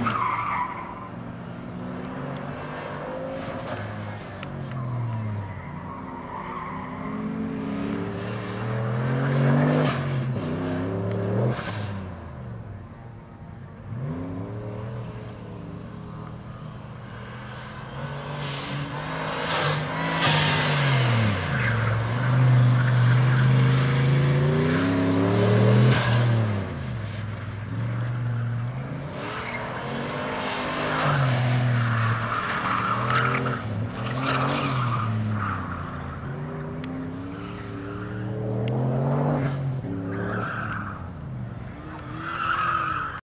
you